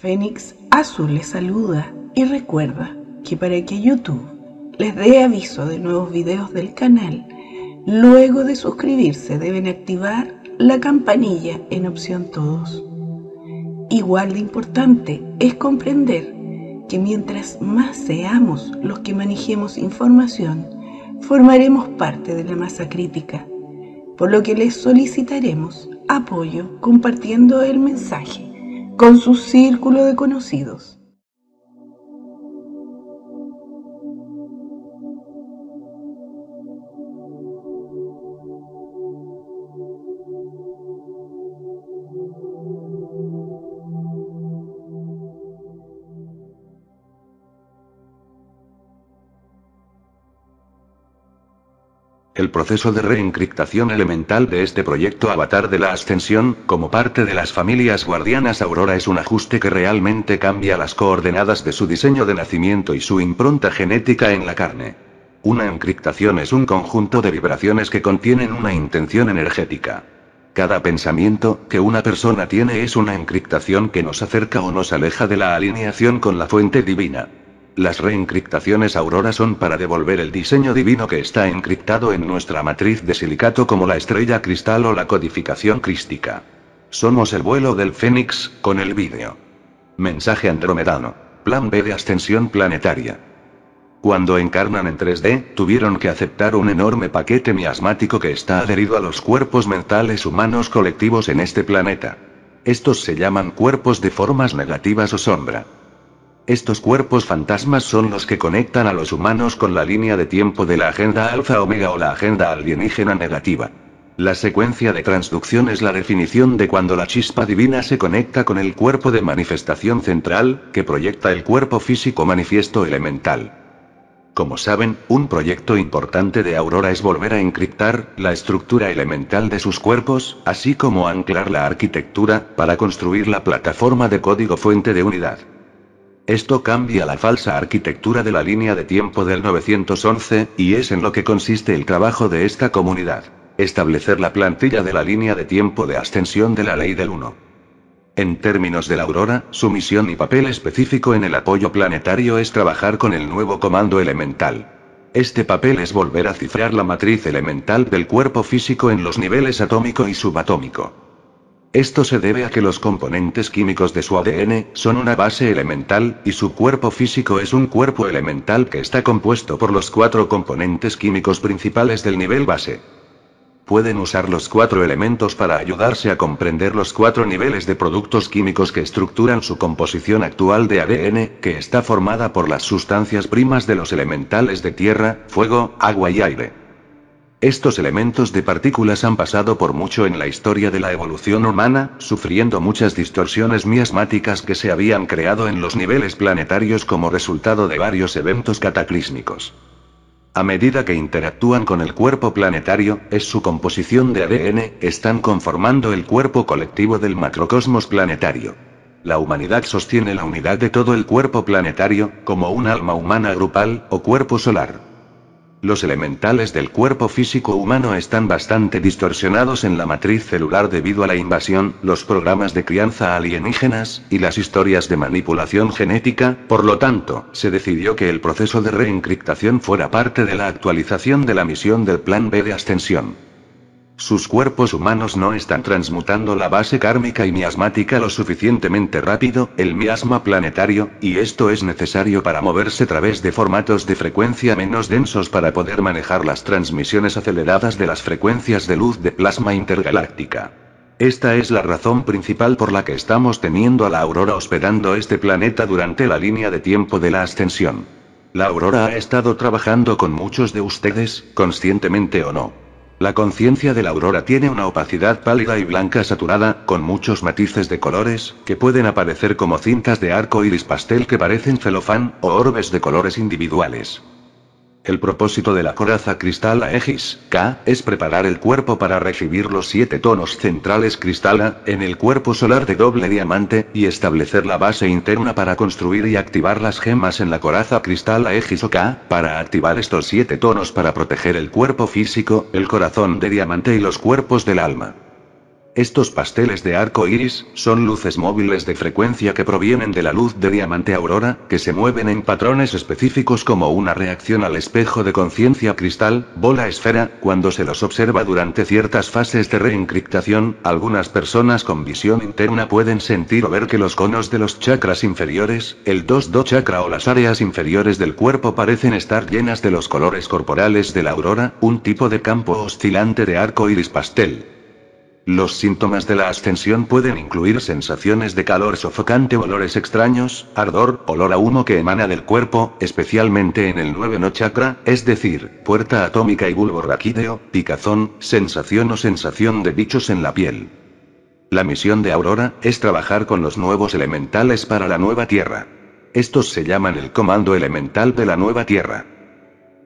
Fénix Azul les saluda y recuerda que para que YouTube les dé aviso de nuevos videos del canal, luego de suscribirse deben activar la campanilla en opción todos. Igual de importante es comprender que mientras más seamos los que manejemos información, formaremos parte de la masa crítica, por lo que les solicitaremos apoyo compartiendo el mensaje con su círculo de conocidos. El proceso de reencriptación elemental de este proyecto Avatar de la Ascensión, como parte de las familias guardianas Aurora es un ajuste que realmente cambia las coordenadas de su diseño de nacimiento y su impronta genética en la carne. Una encriptación es un conjunto de vibraciones que contienen una intención energética. Cada pensamiento que una persona tiene es una encriptación que nos acerca o nos aleja de la alineación con la fuente divina. Las reencriptaciones Aurora son para devolver el diseño divino que está encriptado en nuestra matriz de silicato como la estrella cristal o la codificación crística. Somos el vuelo del Fénix, con el vídeo. Mensaje andromedano. Plan B de ascensión planetaria. Cuando encarnan en 3D, tuvieron que aceptar un enorme paquete miasmático que está adherido a los cuerpos mentales humanos colectivos en este planeta. Estos se llaman cuerpos de formas negativas o sombra. Estos cuerpos fantasmas son los que conectan a los humanos con la línea de tiempo de la agenda alfa omega o la agenda alienígena negativa. La secuencia de transducción es la definición de cuando la chispa divina se conecta con el cuerpo de manifestación central, que proyecta el cuerpo físico manifiesto elemental. Como saben, un proyecto importante de Aurora es volver a encriptar la estructura elemental de sus cuerpos, así como anclar la arquitectura, para construir la plataforma de código fuente de unidad. Esto cambia la falsa arquitectura de la línea de tiempo del 911, y es en lo que consiste el trabajo de esta comunidad. Establecer la plantilla de la línea de tiempo de ascensión de la ley del 1. En términos de la Aurora, su misión y papel específico en el apoyo planetario es trabajar con el nuevo comando elemental. Este papel es volver a cifrar la matriz elemental del cuerpo físico en los niveles atómico y subatómico. Esto se debe a que los componentes químicos de su ADN son una base elemental, y su cuerpo físico es un cuerpo elemental que está compuesto por los cuatro componentes químicos principales del nivel base. Pueden usar los cuatro elementos para ayudarse a comprender los cuatro niveles de productos químicos que estructuran su composición actual de ADN, que está formada por las sustancias primas de los elementales de tierra, fuego, agua y aire. Estos elementos de partículas han pasado por mucho en la historia de la evolución humana, sufriendo muchas distorsiones miasmáticas que se habían creado en los niveles planetarios como resultado de varios eventos cataclísmicos. A medida que interactúan con el cuerpo planetario, es su composición de ADN, están conformando el cuerpo colectivo del macrocosmos planetario. La humanidad sostiene la unidad de todo el cuerpo planetario, como un alma humana grupal, o cuerpo solar. Los elementales del cuerpo físico humano están bastante distorsionados en la matriz celular debido a la invasión, los programas de crianza alienígenas, y las historias de manipulación genética, por lo tanto, se decidió que el proceso de reencriptación fuera parte de la actualización de la misión del Plan B de ascensión. Sus cuerpos humanos no están transmutando la base kármica y miasmática lo suficientemente rápido, el miasma planetario, y esto es necesario para moverse a través de formatos de frecuencia menos densos para poder manejar las transmisiones aceleradas de las frecuencias de luz de plasma intergaláctica. Esta es la razón principal por la que estamos teniendo a la aurora hospedando este planeta durante la línea de tiempo de la ascensión. La aurora ha estado trabajando con muchos de ustedes, conscientemente o no. La conciencia de la aurora tiene una opacidad pálida y blanca saturada, con muchos matices de colores, que pueden aparecer como cintas de arco iris pastel que parecen celofán, o orbes de colores individuales. El propósito de la coraza cristal Aegis, K, es preparar el cuerpo para recibir los siete tonos centrales cristala, en el cuerpo solar de doble diamante, y establecer la base interna para construir y activar las gemas en la coraza cristal Aegis o K, para activar estos siete tonos para proteger el cuerpo físico, el corazón de diamante y los cuerpos del alma. Estos pasteles de arco iris son luces móviles de frecuencia que provienen de la luz de diamante aurora, que se mueven en patrones específicos como una reacción al espejo de conciencia cristal, bola esfera, cuando se los observa durante ciertas fases de reencriptación. Algunas personas con visión interna pueden sentir o ver que los conos de los chakras inferiores, el 2-2 chakra o las áreas inferiores del cuerpo parecen estar llenas de los colores corporales de la aurora, un tipo de campo oscilante de arco iris pastel. Los síntomas de la ascensión pueden incluir sensaciones de calor sofocante, olores extraños, ardor, olor a humo que emana del cuerpo, especialmente en el 9 no chakra, es decir, puerta atómica y bulbo raquídeo, picazón, sensación o sensación de bichos en la piel. La misión de Aurora es trabajar con los nuevos elementales para la nueva Tierra. Estos se llaman el Comando Elemental de la Nueva Tierra.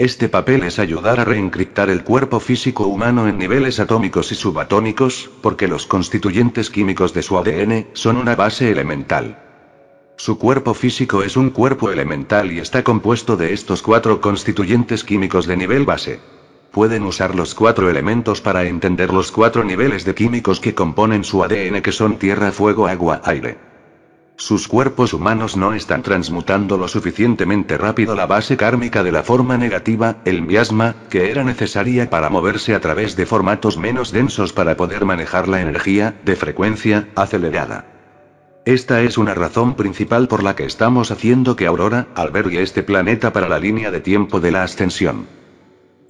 Este papel es ayudar a reencriptar el cuerpo físico humano en niveles atómicos y subatómicos, porque los constituyentes químicos de su ADN son una base elemental. Su cuerpo físico es un cuerpo elemental y está compuesto de estos cuatro constituyentes químicos de nivel base. Pueden usar los cuatro elementos para entender los cuatro niveles de químicos que componen su ADN que son tierra, fuego, agua, aire. Sus cuerpos humanos no están transmutando lo suficientemente rápido la base kármica de la forma negativa, el miasma, que era necesaria para moverse a través de formatos menos densos para poder manejar la energía, de frecuencia, acelerada. Esta es una razón principal por la que estamos haciendo que Aurora albergue este planeta para la línea de tiempo de la ascensión.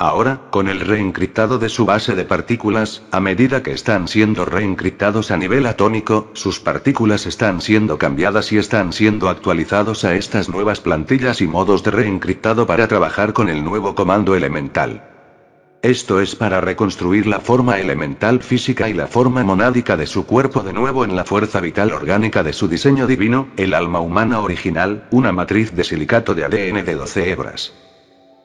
Ahora, con el reencriptado de su base de partículas, a medida que están siendo reencriptados a nivel atómico, sus partículas están siendo cambiadas y están siendo actualizados a estas nuevas plantillas y modos de reencriptado para trabajar con el nuevo comando elemental. Esto es para reconstruir la forma elemental física y la forma monádica de su cuerpo de nuevo en la fuerza vital orgánica de su diseño divino, el alma humana original, una matriz de silicato de ADN de 12 hebras.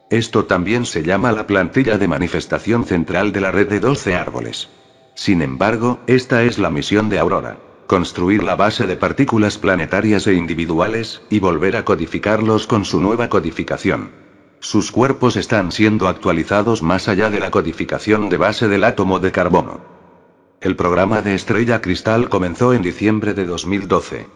Esto también se llama la plantilla de manifestación central de la red de 12 árboles. Sin embargo, esta es la misión de Aurora. Construir la base de partículas planetarias e individuales, y volver a codificarlos con su nueva codificación. Sus cuerpos están siendo actualizados más allá de la codificación de base del átomo de carbono. El programa de Estrella Cristal comenzó en diciembre de 2012.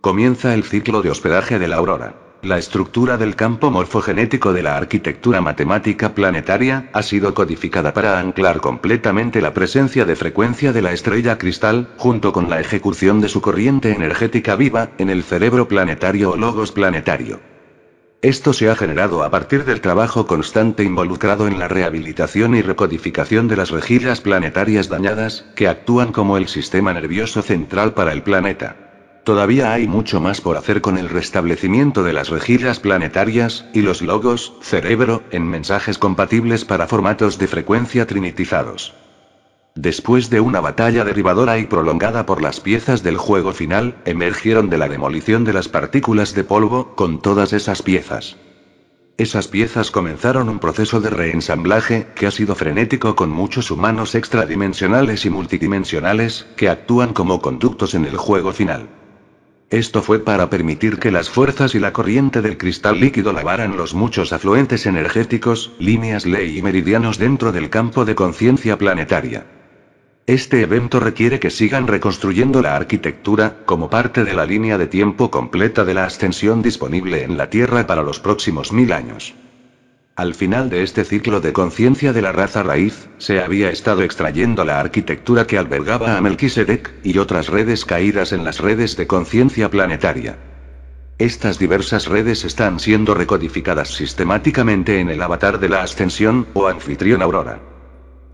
Comienza el ciclo de hospedaje de la Aurora. La estructura del campo morfogenético de la arquitectura matemática planetaria ha sido codificada para anclar completamente la presencia de frecuencia de la estrella cristal, junto con la ejecución de su corriente energética viva, en el cerebro planetario o logos planetario. Esto se ha generado a partir del trabajo constante involucrado en la rehabilitación y recodificación de las rejillas planetarias dañadas, que actúan como el sistema nervioso central para el planeta. Todavía hay mucho más por hacer con el restablecimiento de las rejillas planetarias, y los logos, cerebro, en mensajes compatibles para formatos de frecuencia trinitizados. Después de una batalla derribadora y prolongada por las piezas del juego final, emergieron de la demolición de las partículas de polvo, con todas esas piezas. Esas piezas comenzaron un proceso de reensamblaje, que ha sido frenético con muchos humanos extradimensionales y multidimensionales, que actúan como conductos en el juego final. Esto fue para permitir que las fuerzas y la corriente del cristal líquido lavaran los muchos afluentes energéticos, líneas ley y meridianos dentro del campo de conciencia planetaria. Este evento requiere que sigan reconstruyendo la arquitectura, como parte de la línea de tiempo completa de la ascensión disponible en la Tierra para los próximos mil años. Al final de este ciclo de conciencia de la raza raíz, se había estado extrayendo la arquitectura que albergaba a Melquisedec, y otras redes caídas en las redes de conciencia planetaria. Estas diversas redes están siendo recodificadas sistemáticamente en el avatar de la ascensión, o anfitrión aurora.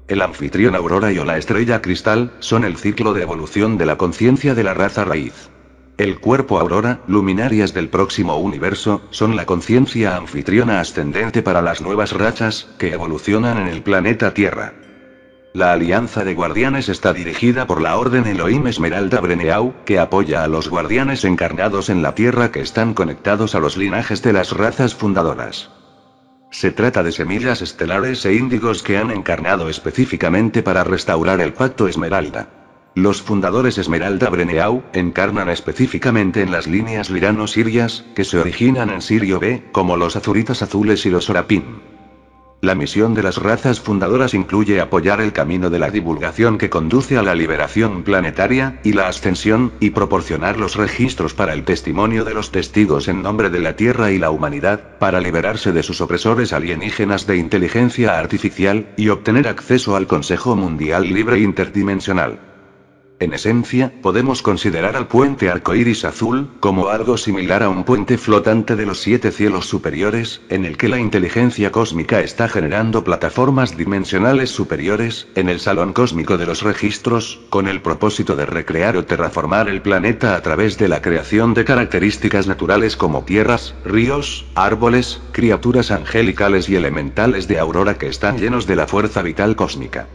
El anfitrión aurora y o la estrella cristal, son el ciclo de evolución de la conciencia de la raza raíz. El cuerpo aurora, luminarias del próximo universo, son la conciencia anfitriona ascendente para las nuevas rachas, que evolucionan en el planeta Tierra. La alianza de guardianes está dirigida por la Orden Elohim Esmeralda Breneau, que apoya a los guardianes encarnados en la Tierra que están conectados a los linajes de las razas fundadoras. Se trata de semillas estelares e índigos que han encarnado específicamente para restaurar el pacto Esmeralda. Los fundadores Esmeralda Breneau encarnan específicamente en las líneas lirano-sirias, que se originan en Sirio B, como los azuritas azules y los orapim. La misión de las razas fundadoras incluye apoyar el camino de la divulgación que conduce a la liberación planetaria, y la ascensión, y proporcionar los registros para el testimonio de los testigos en nombre de la Tierra y la humanidad, para liberarse de sus opresores alienígenas de inteligencia artificial, y obtener acceso al Consejo Mundial Libre Interdimensional. En esencia, podemos considerar al puente arcoíris azul como algo similar a un puente flotante de los siete cielos superiores, en el que la inteligencia cósmica está generando plataformas dimensionales superiores, en el salón cósmico de los registros, con el propósito de recrear o terraformar el planeta a través de la creación de características naturales como tierras, ríos, árboles, criaturas angelicales y elementales de aurora que están llenos de la fuerza vital cósmica.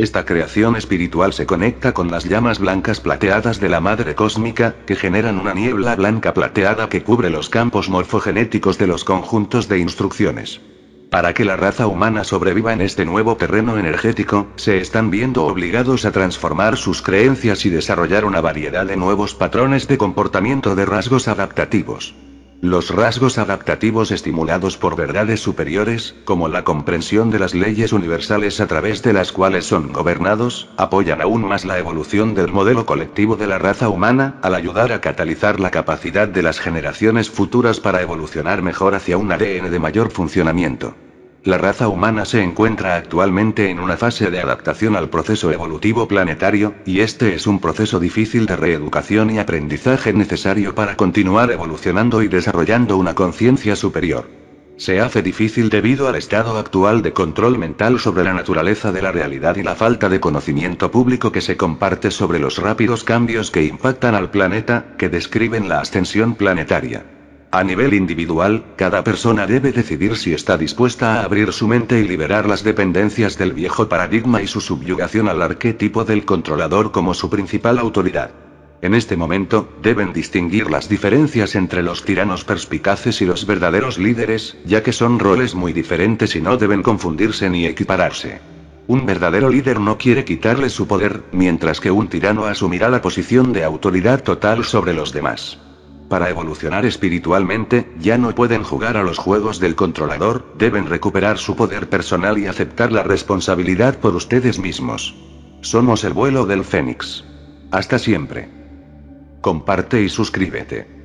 Esta creación espiritual se conecta con las llamas blancas plateadas de la Madre Cósmica, que generan una niebla blanca plateada que cubre los campos morfogenéticos de los conjuntos de instrucciones. Para que la raza humana sobreviva en este nuevo terreno energético, se están viendo obligados a transformar sus creencias y desarrollar una variedad de nuevos patrones de comportamiento de rasgos adaptativos. Los rasgos adaptativos estimulados por verdades superiores, como la comprensión de las leyes universales a través de las cuales son gobernados, apoyan aún más la evolución del modelo colectivo de la raza humana, al ayudar a catalizar la capacidad de las generaciones futuras para evolucionar mejor hacia un ADN de mayor funcionamiento. La raza humana se encuentra actualmente en una fase de adaptación al proceso evolutivo planetario, y este es un proceso difícil de reeducación y aprendizaje necesario para continuar evolucionando y desarrollando una conciencia superior. Se hace difícil debido al estado actual de control mental sobre la naturaleza de la realidad y la falta de conocimiento público que se comparte sobre los rápidos cambios que impactan al planeta, que describen la ascensión planetaria. A nivel individual, cada persona debe decidir si está dispuesta a abrir su mente y liberar las dependencias del viejo paradigma y su subyugación al arquetipo del controlador como su principal autoridad. En este momento, deben distinguir las diferencias entre los tiranos perspicaces y los verdaderos líderes, ya que son roles muy diferentes y no deben confundirse ni equipararse. Un verdadero líder no quiere quitarle su poder, mientras que un tirano asumirá la posición de autoridad total sobre los demás. Para evolucionar espiritualmente, ya no pueden jugar a los juegos del controlador, deben recuperar su poder personal y aceptar la responsabilidad por ustedes mismos. Somos el vuelo del Fénix. Hasta siempre. Comparte y suscríbete.